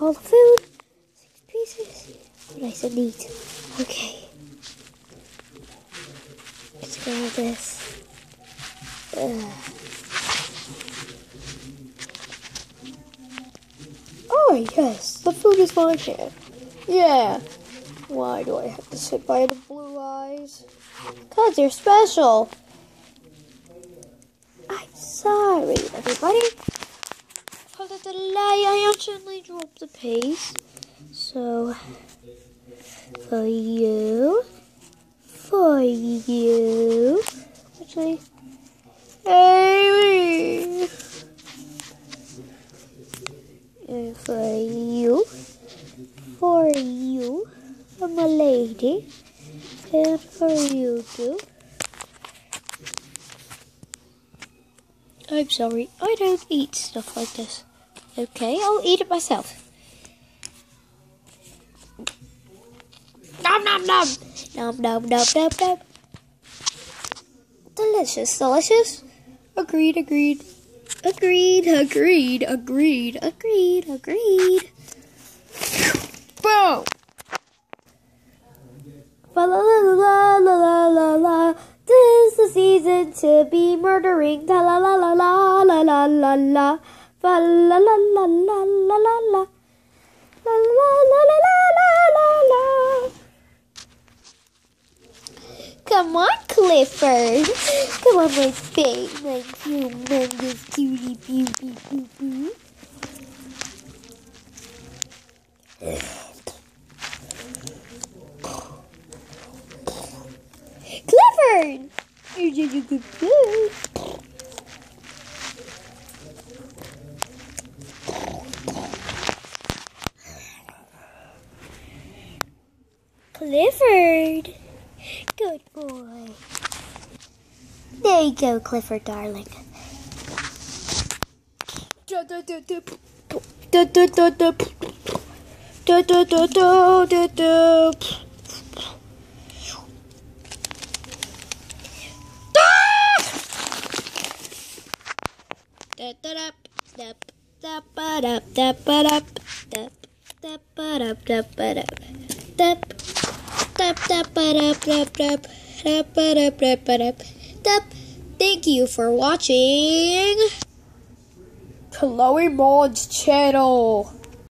All the food. Six pieces. Nice and neat. Okay. Let's grab this. Ugh. Oh, yes. The food is mine here. Yeah. Why do I have to sit by the blue eyes? Because you're special. Sorry, everybody. For the delay, I accidentally dropped the pace. So, for you, for you, actually, Amy, for you, for you, I'm a lady, and for you too. I'm sorry, I don't eat stuff like this. Okay, I'll eat it myself. Nom nom nom! Nom nom nom nom nom! Delicious, delicious! Agreed, agreed. Agreed, agreed, agreed, agreed, agreed. Boom! Fa la la la la la la la. Tis the season to be murdering. Ta la la la la la la la la. Fa la la la la la la la. La la la la la la la la. Come on, Clifford. Come on, my babe, my humongous cutie beauty boo You're a good boy. Clifford! Good boy. There you go, Clifford, darling. Thank you for watching Chloe Maud's channel.